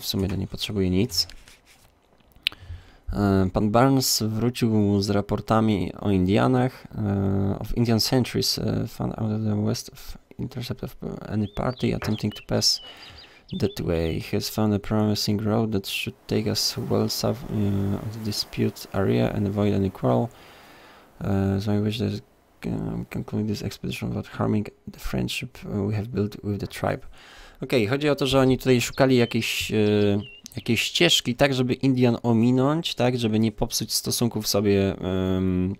w sumie to nie potrzebuje nic. E, Pan Barnes wrócił z raportami o Indianach. e, Of Indian sentries e, found out of the west of intercept of any party attempting to pass that way. He has found a promising road that should take us well south of the dispute area and avoid any quarrel. So I wish that conclude this expedition without harming the friendship we have built with the tribe. Okej, chodzi o to, że oni tutaj szukali jakiejś, e, jakiejś ścieżki, tak żeby Indian ominąć, tak żeby nie popsuć stosunków sobie em,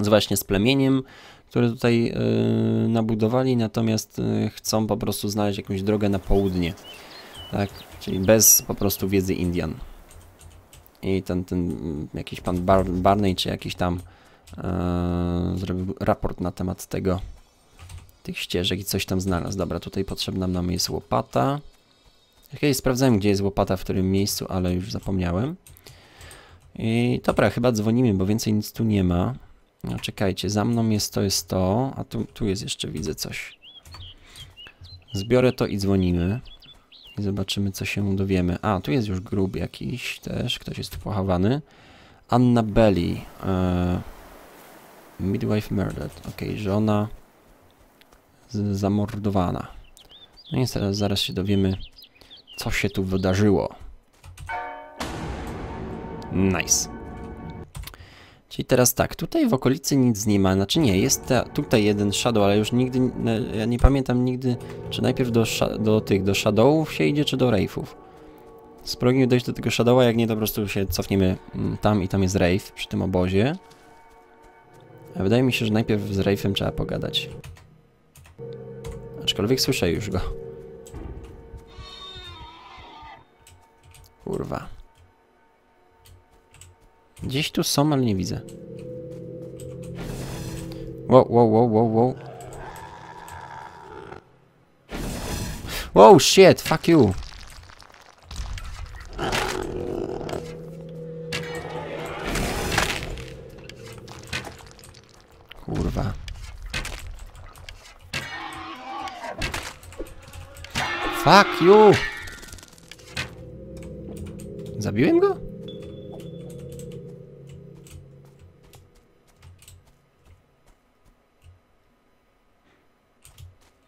z właśnie z plemieniem, które tutaj e, nabudowali, natomiast e, chcą po prostu znaleźć jakąś drogę na południe, tak, czyli bez po prostu wiedzy Indian. I ten, ten mm, jakiś pan Bar Barney, czy jakiś tam zrobił raport na temat tego, tych ścieżek i coś tam znalazł. Dobra, tutaj potrzebna nam jest łopata. Kiedyś sprawdzałem, gdzie jest łopata, w którym miejscu, ale już zapomniałem. I dobra, chyba dzwonimy, bo więcej nic tu nie ma. No czekajcie, za mną jest to, jest to, a tu, tu jest jeszcze, widzę coś. Zbiorę to i dzwonimy. I zobaczymy, co się dowiemy. A, tu jest już grób jakiś też, ktoś jest tu pochowany. Anna Belli. E, midwife murdered. Okej, żona zamordowana. No i zaraz, zaraz się dowiemy, co się tu wydarzyło. Nice. Czyli teraz tak, tutaj w okolicy nic nie ma, znaczy nie, jest ta, tutaj jeden shadow, ale już nigdy, ja nie pamiętam nigdy, czy najpierw do, do tych, do shadowów się idzie, czy do rave'ów. Spróbujmy dojść do tego shadowa, jak nie, to po prostu się cofniemy mm, tam i tam jest rave przy tym obozie. A wydaje mi się, że najpierw z rave'em trzeba pogadać. Aczkolwiek słyszę już go. Kurwa. Gdzieś tu są, ale nie widzę. Wow, wow, wow, wow, wow. Wow, shit, fuck you. Fuck you! Zabiłem go?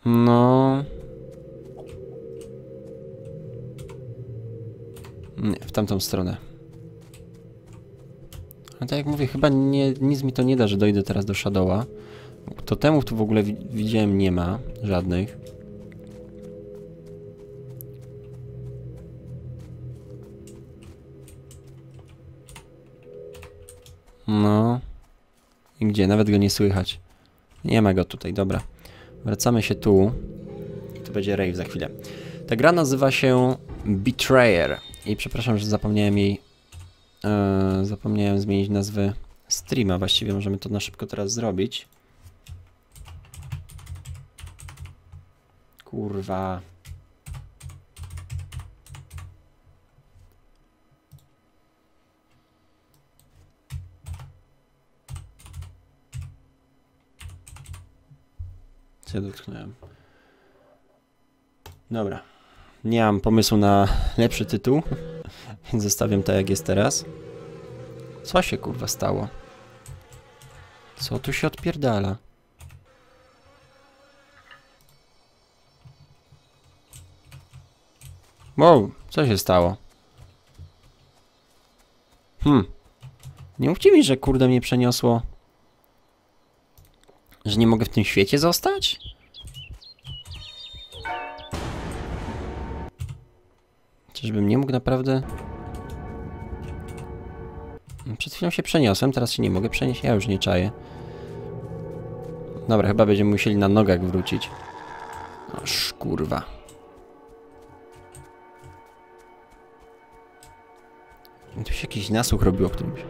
No. Nie, w tamtą stronę. Ale tak jak mówię, chyba nie, nic mi to nie da, że dojdę teraz do Shadowa. Totemów tu w ogóle wi- widziałem nie ma, żadnych. No. I gdzie? Nawet go nie słychać. Nie ma go tutaj, dobra. Wracamy się tu. Tu będzie rave za chwilę. Ta gra nazywa się Betrayer. I przepraszam, że zapomniałem jej... e, zapomniałem zmienić nazwę streama. Właściwie możemy to na szybko teraz zrobić. Kurwa. Ja dotknąłem? Dobra. Nie mam pomysłu na lepszy tytuł, więc zostawiam to jak jest teraz. Co się kurwa stało? Co tu się odpierdala? Wow, co się stało? Hmm. Nie mówcie mi, że kurde mnie przeniosło. Że nie mogę w tym świecie zostać? Czyżbym nie mógł naprawdę? Przed chwilą się przeniosłem, teraz się nie mogę przenieść, ja już nie czaję. Dobra, chyba będziemy musieli na nogach wrócić. O szkurwa. Tu się jakiś nasłuch robił o którymś.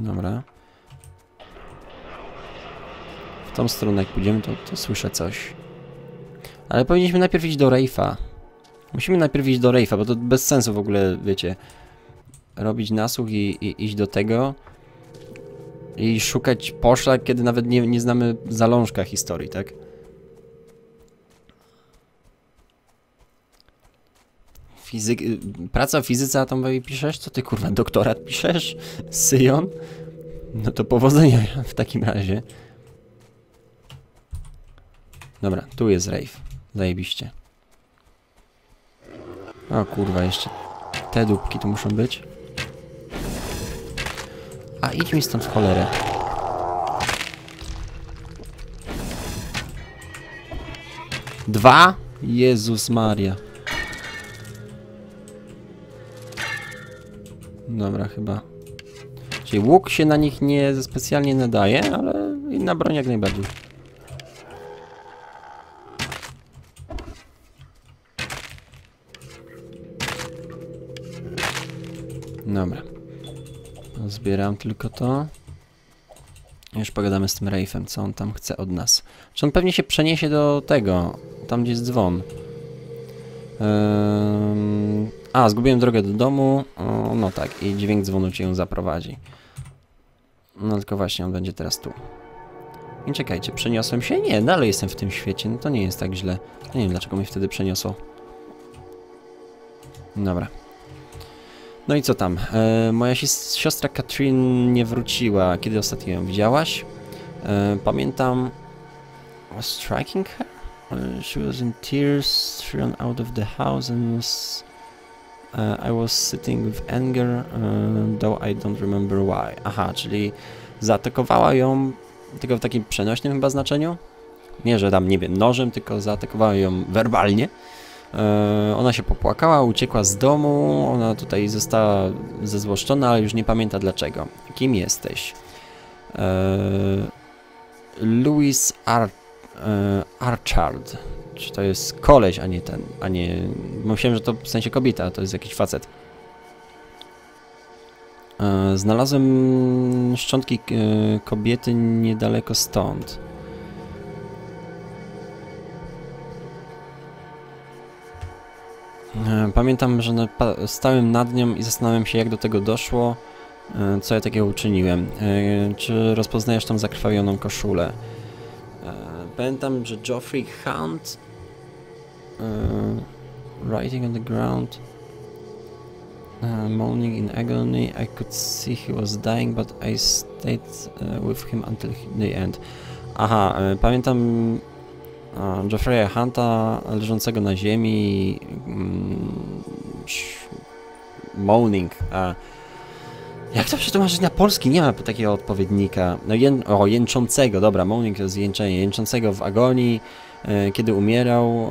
Dobra. W tą stronę jak pójdziemy, to, to słyszę coś. Ale powinniśmy najpierw iść do Rejfa. Musimy najpierw iść do Rejfa, bo to bez sensu w ogóle, wiecie, robić nasłuch i, i iść do tego. I szukać poszlak, kiedy nawet nie, nie znamy zalążka historii, tak? Fizyk... Praca w fizyce atomowej piszesz? Co ty kurwa, doktorat piszesz? Syjon? No to powodzenia w takim razie. Dobra, tu jest rave. Zajebiście. O kurwa, jeszcze te dupki tu muszą być. A idź mi stąd w cholerę. Dwa? Jezus Maria. Dobra, chyba. Czyli łuk się na nich nie specjalnie nadaje, ale inna broń jak najbardziej. Dobra. Zbieram tylko to. Już pogadamy z tym Rafem, co on tam chce od nas. Czy on pewnie się przeniesie do tego, tam gdzie jest dzwon. Ym... A, zgubiłem drogę do domu. O, no tak, i dźwięk dzwonu cię zaprowadzi. No tylko właśnie, on będzie teraz tu. I czekajcie, przeniosłem się? Nie, dalej jestem w tym świecie, no to nie jest tak źle. Nie wiem, dlaczego mnie wtedy przeniosło. Dobra. No i co tam? E, moja siostra Katrin nie wróciła. Kiedy ostatnio ją widziałaś? E, pamiętam... Was striking her? She was in tears, thrown out of the house and was... Uh, I was sitting with anger, uh, though I don't remember why. Aha, czyli zaatakowała ją, tylko w takim przenośnym chyba znaczeniu. Nie, że tam, nie wiem, nożem, tylko zaatakowała ją werbalnie. E, Ona się popłakała, uciekła z domu, ona tutaj została zezłoszczona, ale już nie pamięta dlaczego. Kim jesteś? E, Louis Ar e, Archard. Czy to jest koleś, a nie ten, a nie... Myślałem, że to w sensie kobieta, to jest jakiś facet. E, Znalazłem szczątki e, kobiety niedaleko stąd. E, Pamiętam, że stałem nad nią i zastanawiam się, jak do tego doszło, co ja takiego uczyniłem. Czy rozpoznajesz tą zakrwawioną koszulę? Pamiętam, że Geoffrey Hunt e, writing on the ground uh, moaning in agony I could see he was dying but I stayed uh, with him until the end aha, e, pamiętam a, Geoffrey'a Hunta leżącego na ziemi mm, moaning a, jak to przetłumaczyć na polski? Nie ma takiego odpowiednika. No, ję, o, jęczącego, dobra, moaning to jest jęczenie. Jęczącego w agonii, kiedy umierał,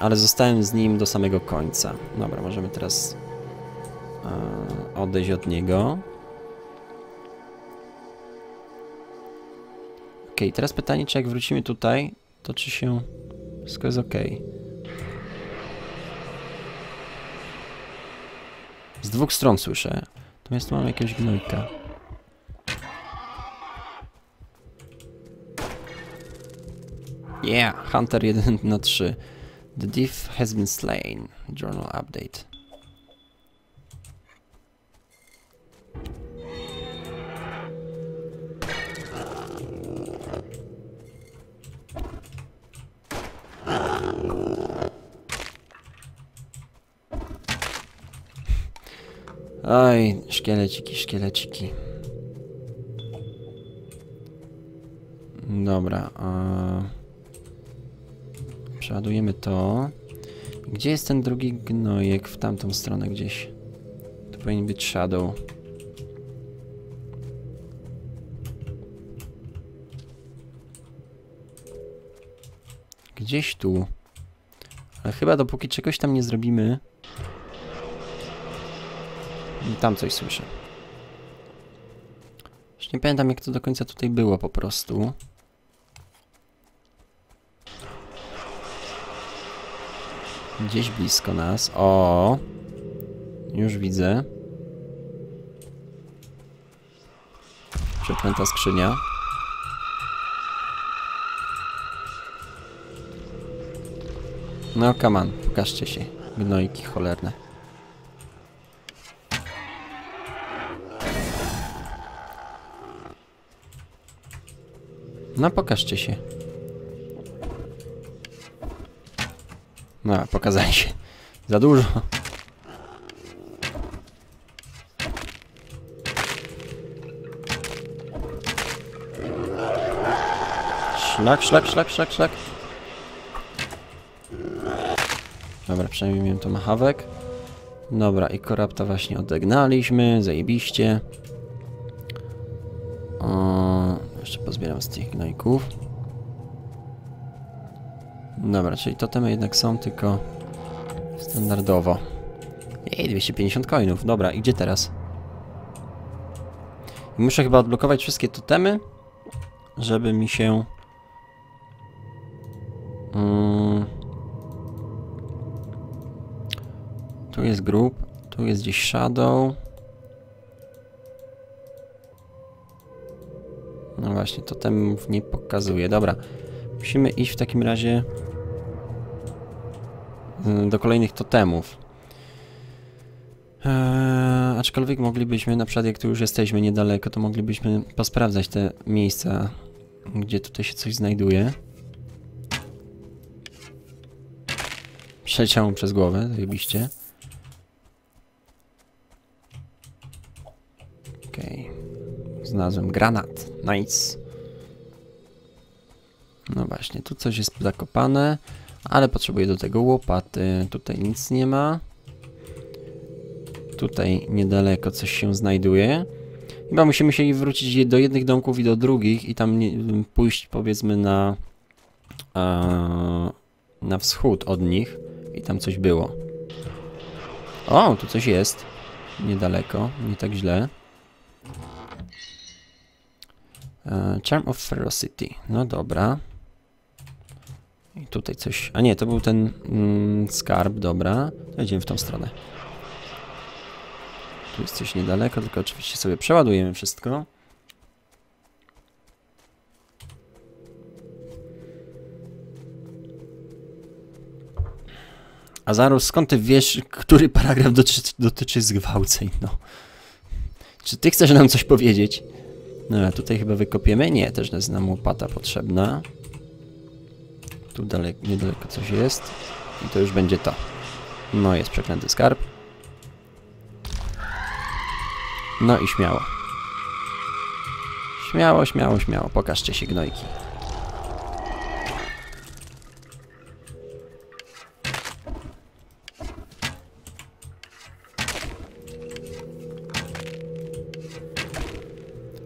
ale zostałem z nim do samego końca. Dobra, możemy teraz e, odejść od niego. Ok, teraz pytanie, czy jak wrócimy tutaj, to czy się wszystko jest ok. Z dwóch stron słyszę. Natomiast tu mam jakiegoś gnojka. Yeah, Hunter 1 na 3. The thief has been slain. Journal update. Oj, szkieleciki, szkieleciki. Dobra. Przeładujemy to. Gdzie jest ten drugi gnojek? W tamtą stronę gdzieś. To powinien być Shadow. Gdzieś tu. Ale chyba dopóki czegoś tam nie zrobimy... Tam coś słyszę. Już nie pamiętam jak to do końca tutaj było po prostu. Gdzieś blisko nas. O! Już widzę. Przeklęta skrzynia. No, come on, pokażcie się. Gnojki cholerne. No, pokażcie się. No, pokazali się. Za dużo. Szlak, szlak, szlak, szlak, szlak. Dobra, przynajmniej miałem to machawek. Dobra, i korapta właśnie odegnaliśmy, zajebiście. O, jeszcze pozbieram z tych gnojków. Dobra, czyli totemy jednak są tylko standardowo. Jej, 250 coinów. Dobra, i gdzie teraz? Muszę chyba odblokować wszystkie totemy, żeby mi się... Mm, tu jest group, tu jest gdzieś shadow. No właśnie, totemów nie pokazuje. Dobra, musimy iść w takim razie do kolejnych totemów. Eee, aczkolwiek moglibyśmy, na przykład jak tu już jesteśmy niedaleko, to moglibyśmy posprawdzać te miejsca, gdzie tutaj się coś znajduje. Przeleciało mu przez głowę, zajebiście. Okej. Znalazłem granat. Nice. No właśnie, tu coś jest zakopane, ale potrzebuję do tego łopaty. Tutaj nic nie ma. Tutaj niedaleko coś się znajduje. Chyba musimy się wrócić do jednych domków i do drugich i tam nie, pójść powiedzmy na na wschód od nich i tam coś było. O, tu coś jest. Niedaleko, nie tak źle. E, Charm of Ferocity. No dobra. I tutaj coś... A nie, to był ten mm, skarb, dobra. Idziemy w tą stronę. Tu jest coś niedaleko, tylko oczywiście sobie przeładujemy wszystko. Azarus, skąd ty wiesz, który paragraf dotyczy, dotyczy zgwałceń, no? Czy ty chcesz nam coś powiedzieć? No, a tutaj chyba wykopiemy? Nie, też jest nam łopata potrzebna. Tu daleko, niedaleko coś jest. I to już będzie to. No, jest przeklęty skarb. No i śmiało. Śmiało, śmiało, śmiało. Pokażcie się, gnojki.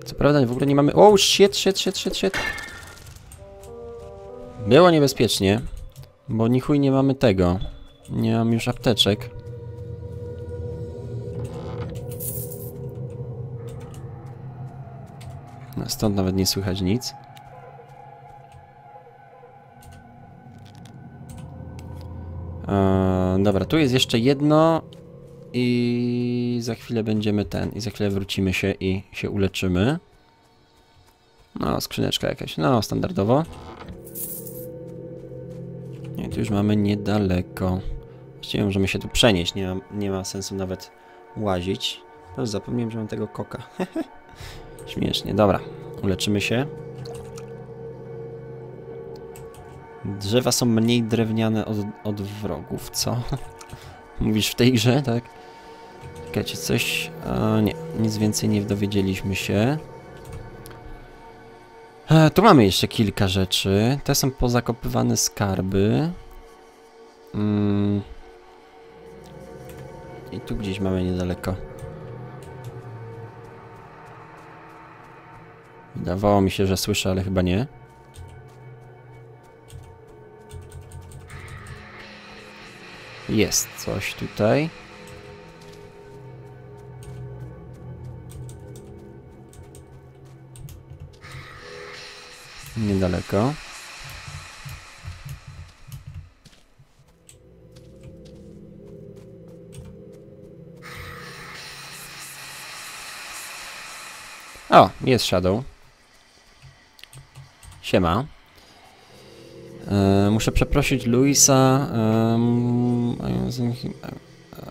Co prawda w ogóle nie mamy... O, shit, shit, shit, shit, shit. Było niebezpiecznie, bo ni chuj nie mamy tego. Nie mam już apteczek. No, stąd nawet nie słychać nic. Eee, dobra, tu jest jeszcze jedno i za chwilę będziemy ten, i za chwilę wrócimy się i się uleczymy. No, skrzyneczka jakaś, no, standardowo. Tu już mamy niedaleko. Właściwie możemy się tu przenieść, nie ma, nie ma sensu nawet łazić. Zapomniałem, że mam tego koka. Śmiesznie, dobra. Uleczymy się. Drzewa są mniej drewniane od, od wrogów, co? Mówisz w tej grze, tak? Czekajcie, coś... A, nie, nic więcej nie dowiedzieliśmy się. E, tu mamy jeszcze kilka rzeczy. Te są pozakopywane skarby. Mm. I tu gdzieś mamy niedaleko. Wydawało mi się, że słyszę, ale chyba nie. Jest coś tutaj. Niedaleko. O, jest Shadow. Siema. E, muszę przeprosić Luisa. Um,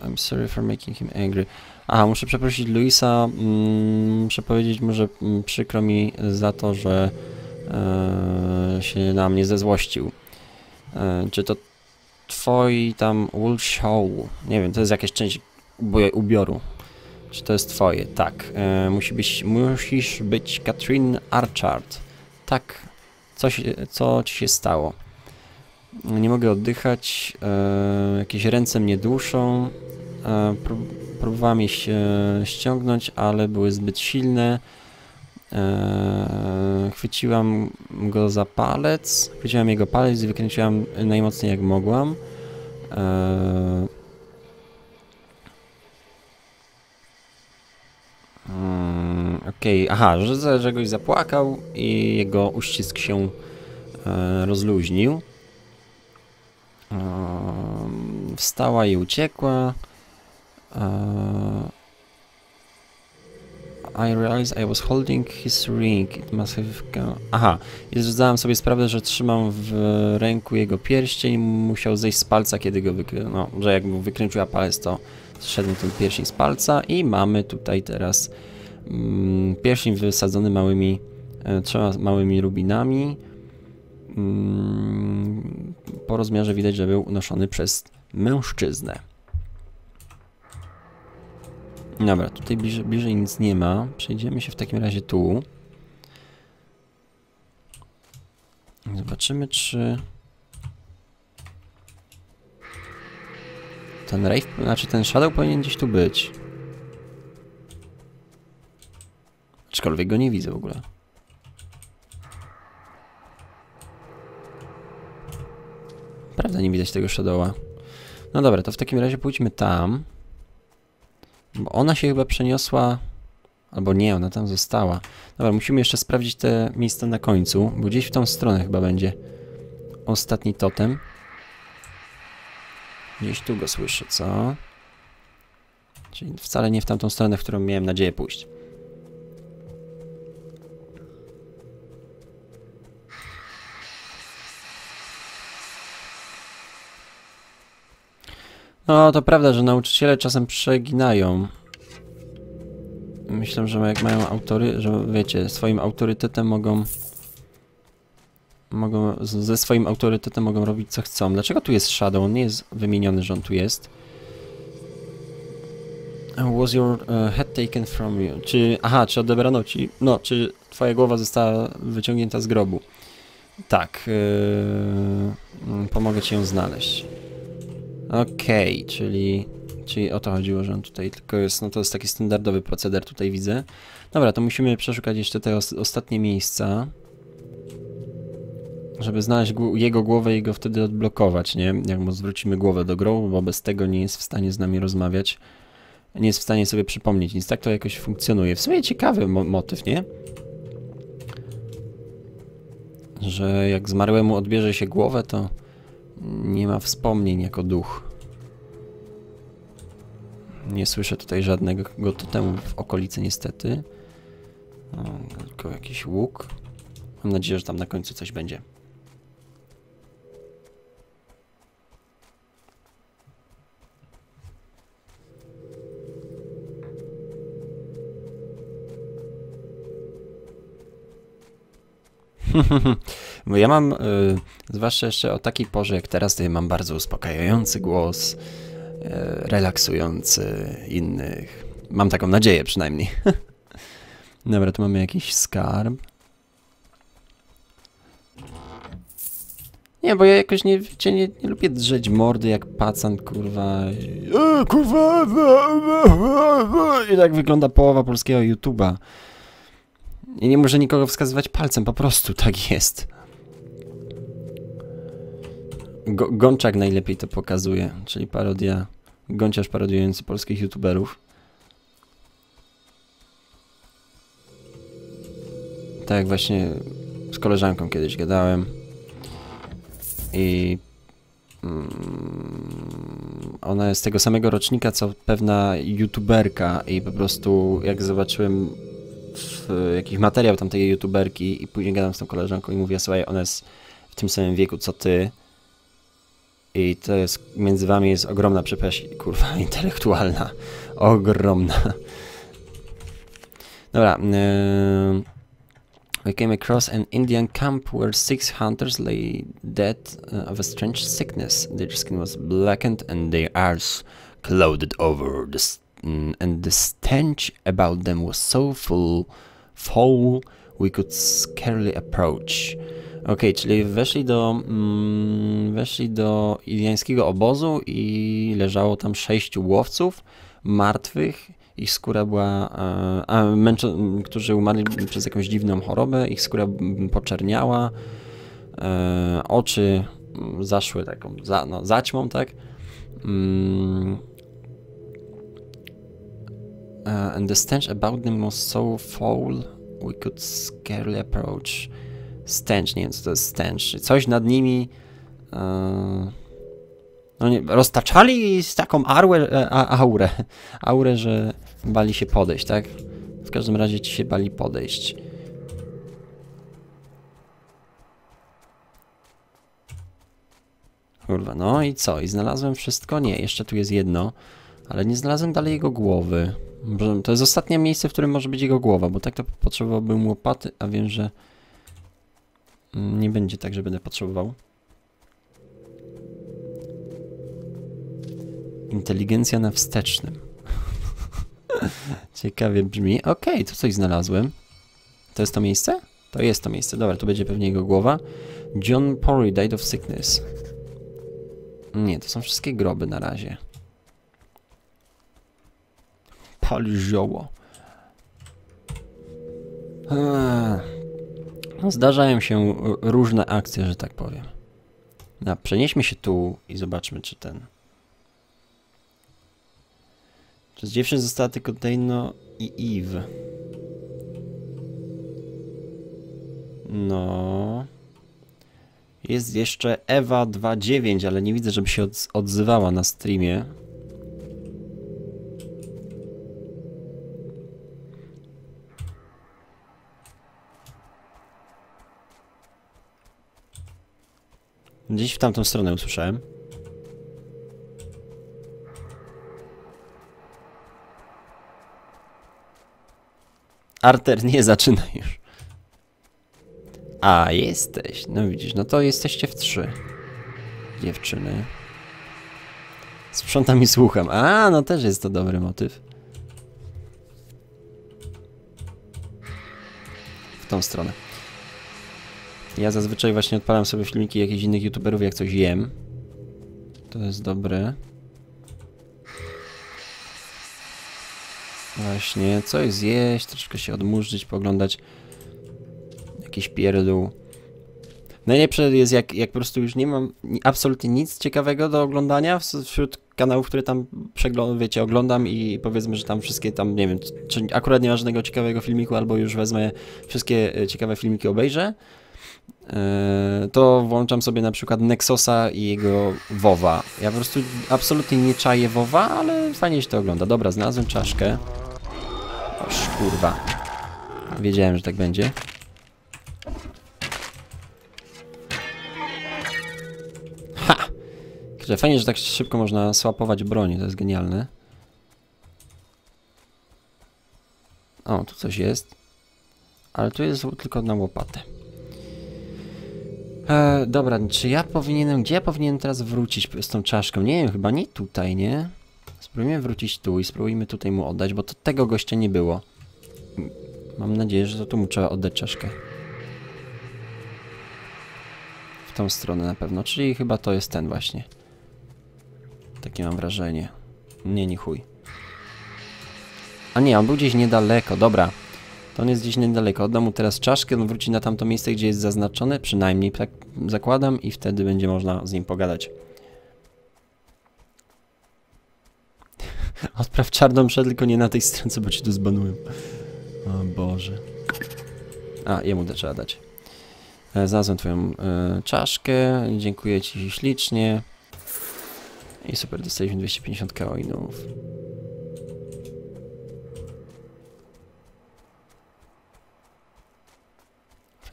I'm sorry for making him angry. Aha, muszę przeprosić Luisa. Mm, muszę powiedzieć mu, że mm, przykro mi za to, że e, się na mnie zezłościł. E, czy to twoi tam wool show? Nie wiem, to jest jakaś część ubioru. Czy to jest twoje? Tak. E, musi być, musisz być Katrin Archard. Tak. Co, się, co ci się stało? Nie mogę oddychać. E, jakieś ręce mnie duszą. E, prób, próbowałem je ściągnąć, ale były zbyt silne. E, chwyciłam go za palec. Chwyciłam jego palec i wykręciłam najmocniej jak mogłam. E, Mm, Okej, aha, że, że goś zapłakał i jego uścisk się e, rozluźnił. Em, wstała i uciekła. E, I realized I was holding his ring. It must have. Aha, i zdałem sobie sprawę, że trzymam w ręku jego pierścień. Musiał zejść z palca, kiedy go wykrę... No, że jak mu wykręciła palec, to zszedł ten pierścień z palca i mamy tutaj teraz mm, pierścień wysadzony małymi, e, trzema małymi rubinami. Mm, po rozmiarze widać, że był unoszony przez mężczyznę. Dobra, tutaj bliżej, bliżej nic nie ma. Przejdziemy się w takim razie tu. Zobaczymy, czy... Ten Rave, znaczy ten Shadow powinien gdzieś tu być. Aczkolwiek go nie widzę w ogóle. Prawda, nie widać tego Shadowa. No dobra, to w takim razie pójdźmy tam. Bo ona się chyba przeniosła... Albo nie, ona tam została. Dobra, musimy jeszcze sprawdzić te miejsca na końcu, bo gdzieś w tą stronę chyba będzie ostatni totem. Gdzieś tu go słyszę, co? Czyli wcale nie w tamtą stronę, w którą miałem nadzieję pójść. No, to prawda, że nauczyciele czasem przeginają. Myślę, że jak mają autory, że wiecie, swoim autorytetem mogą mogą, ze swoim autorytetem mogą robić co chcą. Dlaczego tu jest Shadow? On nie jest wymieniony, że on tu jest. Was your uh, head taken from you? Czy, aha, czy odebrano ci, no, czy twoja głowa została wyciągnięta z grobu? Tak, yy, pomogę ci ją znaleźć. Okej, czyli, czyli o to chodziło, że on tutaj tylko jest, no to jest taki standardowy proceder, tutaj widzę. Dobra, to musimy przeszukać jeszcze te os ostatnie miejsca żeby znaleźć jego głowę i go wtedy odblokować, nie? Jak mu zwrócimy głowę do grobu, bo bez tego nie jest w stanie z nami rozmawiać. Nie jest w stanie sobie przypomnieć nic. Tak to jakoś funkcjonuje. W sumie ciekawy mo motyw, nie? Że jak zmarłemu odbierze się głowę, to nie ma wspomnień jako duch. Nie słyszę tutaj żadnego totemu w okolicy niestety. Tylko jakiś łuk. Mam nadzieję, że tam na końcu coś będzie. Bo ja mam, y, zwłaszcza jeszcze o takiej porze jak teraz, to ja mam bardzo uspokajający głos, y, relaksujący innych. Mam taką nadzieję przynajmniej. Dobra, tu mamy jakiś skarb. Nie, bo ja jakoś nie, wiecie, nie, nie lubię drzeć mordy jak pacan, kurwa. E, kurwa! I tak wygląda połowa polskiego YouTube'a. I nie muszę nikogo wskazywać palcem, po prostu tak jest. Gączak najlepiej to pokazuje, czyli parodia, gąciarz parodiujący polskich YouTuberów. Tak jak właśnie z koleżanką kiedyś gadałem. I mm, ona jest tego samego rocznika, co pewna youtuberka i po prostu jak zobaczyłem jakiś materiał tamtej youtuberki i później gadam z tą koleżanką i mówię, słuchaj, ona jest w tym samym wieku co ty i to jest, między wami jest ogromna przepaść, kurwa, intelektualna, ogromna. Dobra, yy, We came across an Indian camp where six hunters lay dead of a strange sickness. Their skin was blackened and their eyes clouded over, the and the stench about them was so full, foul, we could scarcely approach. Okej, czyli weszli do, mm, weszli do indiańskiego obozu i leżało tam sześciu łowców martwych. Ich skóra była, e, a męczo- którzy umarli przez jakąś dziwną chorobę, ich skóra poczerniała, e, oczy m, zaszły taką za, no, zaćmą, tak? Mm. Uh, and the stench about them was so foul we could scarcely approach. Stench, nie wiem co to jest stench. Coś nad nimi. e, no nie, roztaczali z taką arłę, a, aurę. Aurę, że bali się podejść, tak? W każdym razie ci się bali podejść. Kurwa, no i co? I znalazłem wszystko? Nie, jeszcze tu jest jedno, ale nie znalazłem dalej jego głowy. To jest ostatnie miejsce, w którym może być jego głowa, bo tak to potrzebowałbym łopaty, a wiem, że nie będzie tak, że będę potrzebował. Inteligencja na wstecznym. Ciekawie brzmi. Okej, tu coś znalazłem. To jest to miejsce? To jest to miejsce. Dobra, tu będzie pewnie jego głowa. John Porry died of sickness. Nie, to są wszystkie groby na razie. Pali zioło. Eee. No, zdarzają się różne akcje, że tak powiem. No, przenieśmy się tu i zobaczmy, czy ten... Czy z dziewczyn została tylko Dano i Eve. No... Jest jeszcze Ewa 2.9, ale nie widzę, żeby się odz- odzywała na streamie. Gdzieś w tamtą stronę usłyszałem. Arter, nie zaczynaj już. A, jesteś. No widzisz, no to jesteście w trzy. Dziewczyny. Sprzątam i słucham. A, no też jest to dobry motyw. W tą stronę. Ja zazwyczaj właśnie odpalam sobie filmiki jakichś innych youtuberów, jak coś jem. To jest dobre. Właśnie, coś zjeść, troszkę się odmurzyć, poglądać jakiś pierdół. Najlepsze jest jak, jak po prostu już nie mam ni- absolutnie nic ciekawego do oglądania wśród kanałów, które tam przeglądam, wiecie, oglądam i powiedzmy, że tam wszystkie tam, nie wiem, czy akurat nie ma żadnego ciekawego filmiku, albo już wezmę wszystkie e, ciekawe filmiki obejrzę, to włączam sobie na przykład Nexosa i jego WoWa. Ja po prostu absolutnie nie czaję WoWa, ale fajnie się to ogląda. Dobra, znalazłem czaszkę. Oż kurwa. Wiedziałem, że tak będzie. Ha! Fajnie, że tak szybko można swapować broń, to jest genialne. O, tu coś jest. Ale tu jest tylko na łopatę. E, dobra, czy ja powinienem... Gdzie ja powinienem teraz wrócić z tą czaszką? Nie wiem, chyba nie tutaj, nie? Spróbujmy wrócić tu i spróbujmy tutaj mu oddać, bo to tego gościa nie było. Mam nadzieję, że to tu mu trzeba oddać czaszkę. W tą stronę na pewno, czyli chyba to jest ten właśnie. Takie mam wrażenie. Nie, nie chuj. A nie, on był gdzieś niedaleko, dobra. To on jest gdzieś niedaleko. Oddam mu teraz czaszkę, on wróci na tamto miejsce, gdzie jest zaznaczone, przynajmniej tak zakładam i wtedy będzie można z nim pogadać. Odpraw czarną mszę, tylko nie na tej stronce, bo ci tu zbanują. O Boże. A, jemu da trzeba dać. E, Znalazłem twoją e, czaszkę, dziękuję ci ślicznie. I super, dostaliśmy 250 coinów.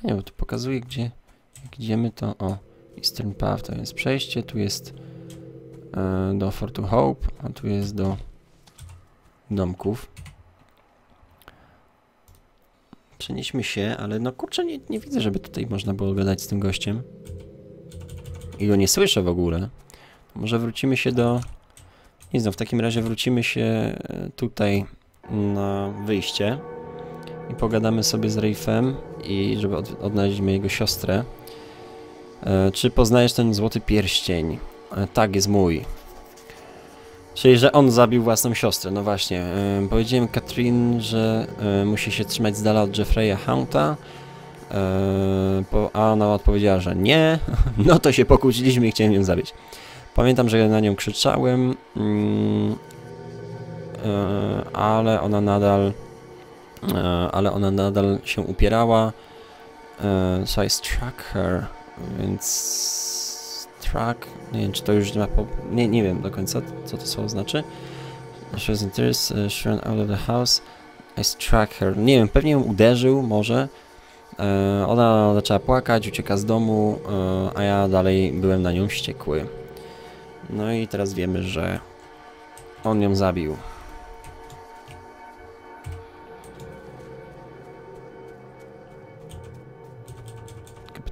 Fajnie, bo tu pokazuje, gdzie jak idziemy, to o, Eastern Path to jest przejście, tu jest e, do Fortu Hope, a tu jest do domków. Przenieśmy się, ale no kurczę, nie, nie widzę, żeby tutaj można było gadać z tym gościem. I go nie słyszę w ogóle. Może wrócimy się do... Nie znam, w takim razie wrócimy się e, tutaj na wyjście i pogadamy sobie z Rafem i żeby od, odnaleźliśmy jego siostrę. E, czy poznajesz ten złoty pierścień? E, tak, jest mój. Czyli, że on zabił własną siostrę. No właśnie, e, powiedziałem Katrin, że e, musi się trzymać z dala od Jeffreya Haunta, e, a ona odpowiedziała, że nie. No to się pokłóciliśmy i chciałem ją zabić. Pamiętam, że na nią krzyczałem, mm, e, ale ona nadal ale ona nadal się upierała. E, struck her, więc struck, nie wiem czy to już ma, po, nie, nie wiem do końca co to słowo znaczy. She was in tears, uh, she ran out of the house. I struck her. Nie wiem, pewnie ją uderzył, może. E, ona zaczęła płakać, ucieka z domu, e, a ja dalej byłem na nią wściekły. No i teraz wiemy, że on ją zabił.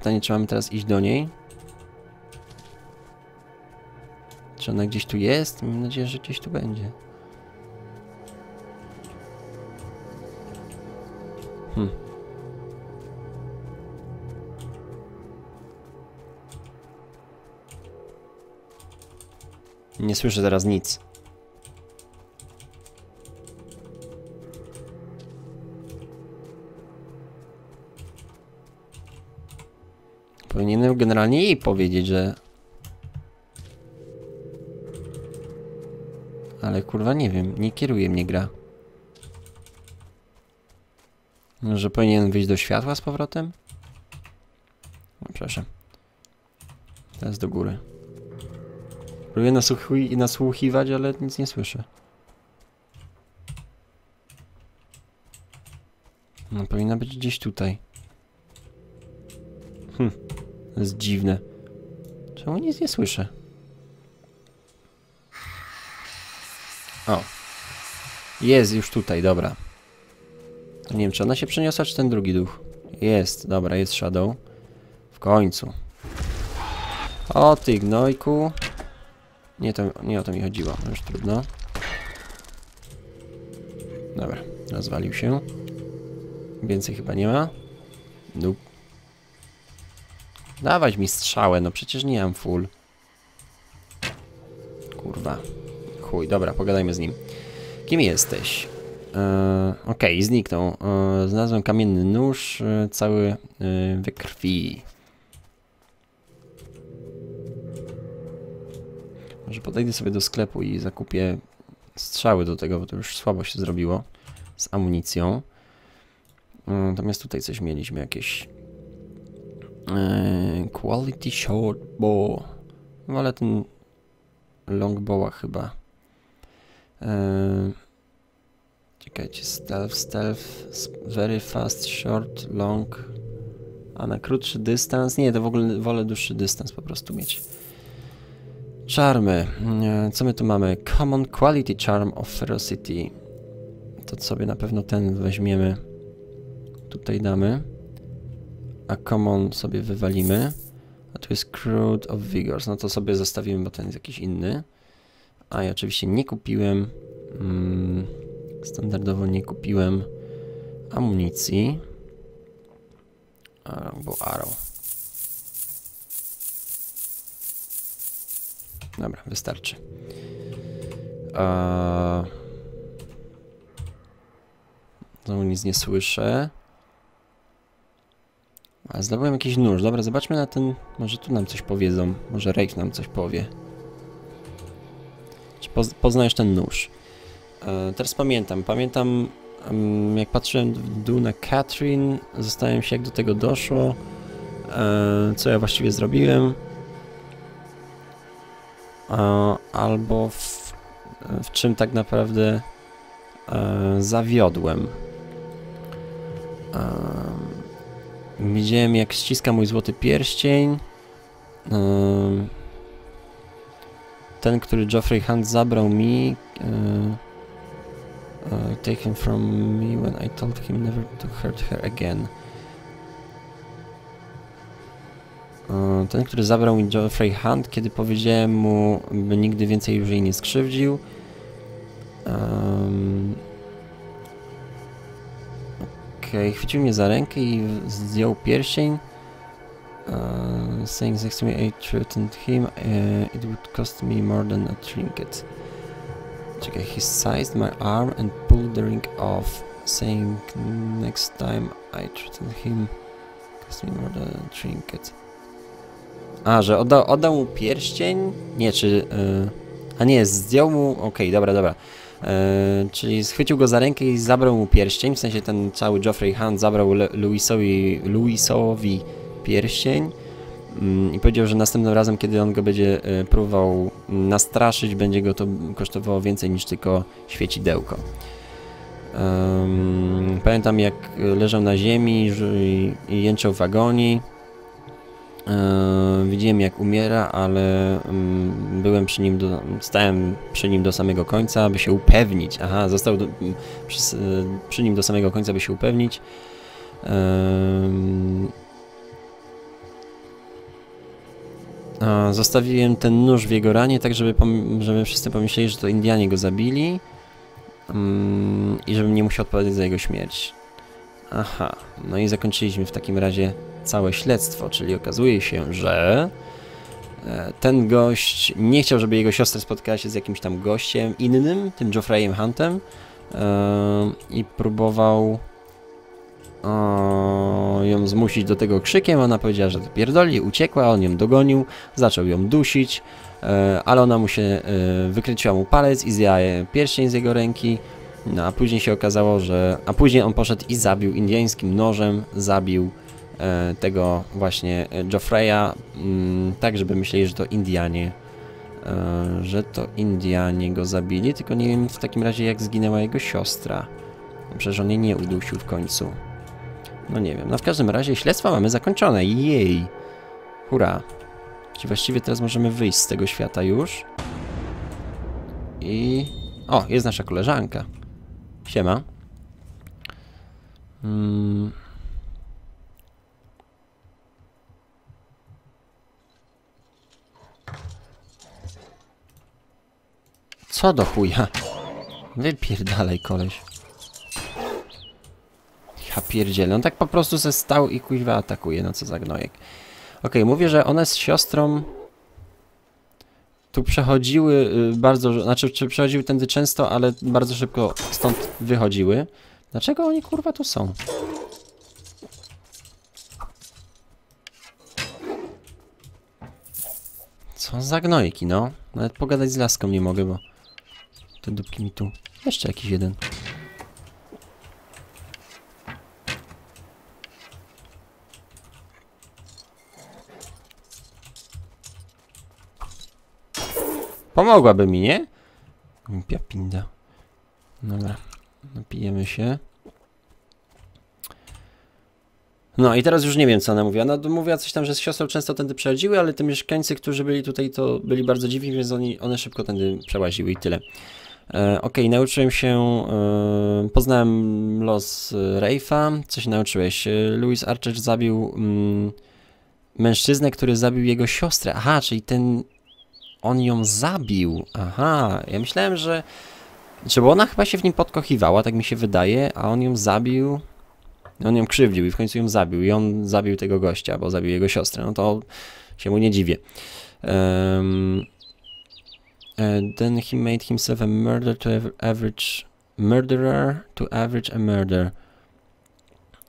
Pytanie, czy mamy teraz iść do niej? Czy ona gdzieś tu jest? Mam nadzieję, że gdzieś tu będzie. Hmm. Nie słyszę teraz nic. Powinienem generalnie jej powiedzieć, że... Ale kurwa nie wiem, nie kieruje mnie gra. Może powinienem wyjść do światła z powrotem? No, przepraszam. Teraz do góry. Próbuję nasłuchi nasłuchiwać, ale nic nie słyszę. No powinna być gdzieś tutaj. To jest dziwne. Czemu nic nie słyszę? O. Jest już tutaj, dobra. Nie wiem, czy ona się przeniosła, czy ten drugi duch. Jest, dobra, jest Shadow. W końcu. O ty gnojku. Nie, to, nie o to mi chodziło, już trudno. Dobra, rozwalił się. Więcej chyba nie ma. Nope. Dawać mi strzałę, no przecież nie mam full. Kurwa. Chuj, dobra, pogadajmy z nim. Kim jesteś? Eee, Okej, okay, zniknął. Eee, znalazłem kamienny nóż, e, cały e, we krwi. Może podejdę sobie do sklepu i zakupię strzały do tego, bo to już słabo się zrobiło z amunicją. Natomiast tutaj coś mieliśmy, jakieś e, quality short bow. Ale ten longbowa chyba. E, czekajcie, stealth, stealth, very fast, short, long. A na krótszy dystans? Nie, to w ogóle wolę dłuższy dystans po prostu mieć. Charmy. E, co my tu mamy? Common Quality Charm of Ferocity. To sobie na pewno ten weźmiemy. Tutaj damy. A Common sobie wywalimy. A tu jest Crude of Vigors. No to sobie zostawimy, bo ten jest jakiś inny. A ja oczywiście nie kupiłem. Mm, standardowo nie kupiłem amunicji. Albo arrow. Dobra, wystarczy. Eee... Znowu nic nie słyszę. A zdobyłem jakiś nóż. Dobra, zobaczmy na ten... Może tu nam coś powiedzą. Może Rake nam coś powie. Czy poz poznajesz ten nóż? Eee, teraz pamiętam. Pamiętam, um, jak patrzyłem w dół na Katrin, zastanawiam się, jak do tego doszło. Eee, co ja właściwie zrobiłem albo w, w czym tak naprawdę e, zawiodłem. Widziałem jak ściska mój złoty pierścień. Ten, który Geoffrey Hunt zabrał mi, e, uh, taken from me when I told him never to hurt her again. Uh, ten, który zabrał mi Geoffrey Hunt, kiedy powiedziałem mu, by nigdy więcej już jej nie skrzywdził. Okej, chwycił mnie za rękę i zdjął pierścień. Uh, saying next to me I threatened him, uh, it would cost me more than a trinket. Czekaj, he seized my arm and pulled the ring off, saying next time I threatened him, cost me more than a trinket. A, że oddał, oddał mu pierścień? Nie, czy... Yy, a nie, zdjął mu... Okej, okay, dobra, dobra. Yy, czyli schwycił go za rękę i zabrał mu pierścień, w sensie ten cały Geoffrey Hunt zabrał Louisowi, Louisowi pierścień yy, i powiedział, że następnym razem, kiedy on go będzie yy, próbował nastraszyć, będzie go to kosztowało więcej niż tylko świecidełko. Pamiętam jak leżał na ziemi i jęczał w agonii. Yy, widziałem jak umiera, ale yy, byłem przy nim, do, stałem przy nim do samego końca, aby się upewnić. Aha, został do, przy, yy, przy, nim do samego końca, by się upewnić. Zostawiłem ten nóż w jego ranie, tak żeby, żeby wszyscy pomyśleli, że to Indianie go zabili i żebym nie musiał odpowiadać za jego śmierć. Aha, no i zakończyliśmy w takim razie całe śledztwo, czyli okazuje się, że e, ten gość nie chciał, żeby jego siostra spotkała się z jakimś tam gościem innym, tym Geoffreyem Huntem yy, i próbował yy, ją zmusić do tego krzykiem, ona powiedziała, że to pierdoli, uciekła, on ją dogonił, zaczął ją dusić, ale ona mu się wykręciła mu palec i zjęła pierścień z jego ręki, no a później się okazało, że... a później on poszedł i zabił indyjskim nożem, zabił E, tego właśnie Joffreya, mm, tak żeby myśleli, że to Indianie, e, że to Indianie go zabili, tylko nie wiem w takim razie jak zginęła jego siostra. Przecież on jej nie udusił w końcu. No nie wiem, no w każdym razie śledztwo mamy zakończone, jej! Hurra! Czyli właściwie teraz możemy wyjść z tego świata już. I... O, jest nasza koleżanka. Siema. Hmm... Co do chuja? Wypierdalaj, koleś. Ja pierdzielę. On tak po prostu ze stał i kuźwa atakuje. No co za gnojek. Okay, mówię, że one z siostrą tu przechodziły y, bardzo, znaczy czy przechodziły tędy często, ale bardzo szybko stąd wychodziły. Dlaczego oni kurwa tu są? Co za gnojki, no. Nawet pogadać z laską nie mogę, bo... Te dupki mi tu. Jeszcze jakiś jeden. Pomogłaby mi, nie? Głupia pinda. Dobra. Napijemy się. No i teraz już nie wiem, co ona mówiła. No mówiła coś tam, że z siostrą często tędy przechodziły, ale te mieszkańcy, którzy byli tutaj, to byli bardzo dziwni, więc oni, one szybko tędy przełaziły i tyle. E, ok, nauczyłem się, e, poznałem los Rafe'a. Co się nauczyłeś? E, Louis Archer zabił mm, mężczyznę, który zabił jego siostrę. Aha, czyli ten... On ją zabił. Aha, ja myślałem, że... Czy bo ona chyba się w nim podkochiwała, tak mi się wydaje, a on ją zabił... On ją krzywdził i w końcu ją zabił. I on zabił tego gościa, bo zabił jego siostrę. No to się mu nie dziwię. Um, Uh, then he made himself a murderer to average murderer to average a murder.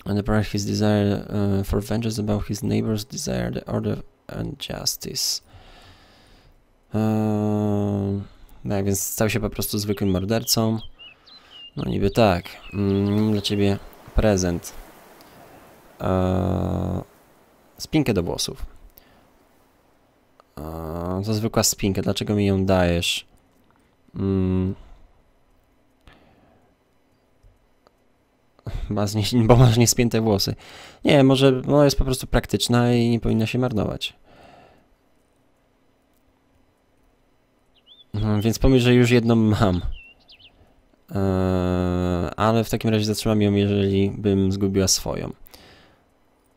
And apart his desire uh, for vengeance about his neighbors desire the order and justice. Uh, tak, więc stał się po prostu zwykłym mordercą. No niby tak. Mm, dla ciebie prezent. Uh, spinkę do włosów. To zwykła spinka, dlaczego mi ją dajesz? Mm. Masz nie, bo masz niespięte włosy. Nie, może ona jest po prostu praktyczna i nie powinna się marnować. No, więc pomyśl, że już jedną mam. ale w takim razie zatrzymam ją, jeżeli bym zgubiła swoją.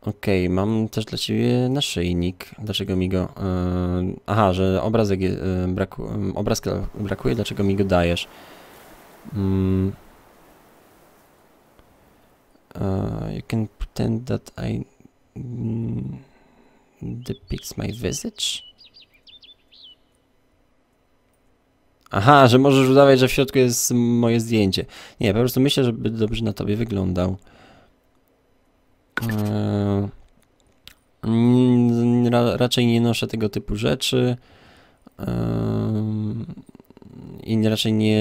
Okej, okay, mam też dla Ciebie naszyjnik. Dlaczego mi go... Yy, aha, że obrazek yy, braku, yy, obrazka brakuje, dlaczego mi go dajesz? Mm. Uh, you can pretend that I mm, depicts my visage? Aha, że możesz udawać, że w środku jest moje zdjęcie. Nie, po prostu myślę, żeby dobrze na tobie wyglądał. Eee, ra, raczej nie noszę tego typu rzeczy. I raczej nie,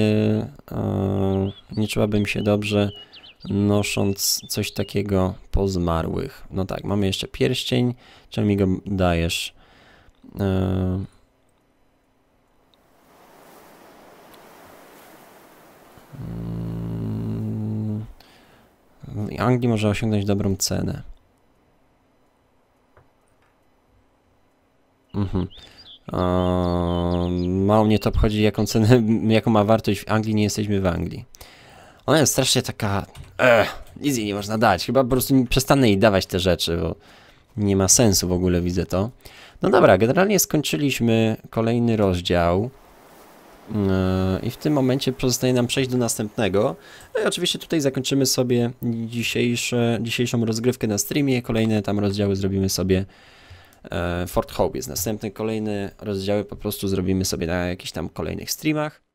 eee, nie czułabym się dobrze nosząc coś takiego po zmarłych. No tak, mamy jeszcze pierścień. Czemu mi go dajesz? w Anglii może osiągnąć dobrą cenę. Mhm. mało mnie to obchodzi, jaką cenę, jaką ma wartość w Anglii, nie jesteśmy w Anglii. Ona jest strasznie taka, eh, nic jej nie można dać. Chyba po prostu przestanę jej dawać te rzeczy, bo nie ma sensu w ogóle, widzę to. No dobra, generalnie skończyliśmy kolejny rozdział. I w tym momencie pozostaje nam przejść do następnego. No i oczywiście tutaj zakończymy sobie dzisiejsze, dzisiejszą rozgrywkę na streamie. Kolejne tam rozdziały zrobimy sobie. E, Fort Hope jest następny, kolejne rozdziały po prostu zrobimy sobie na jakichś tam kolejnych streamach.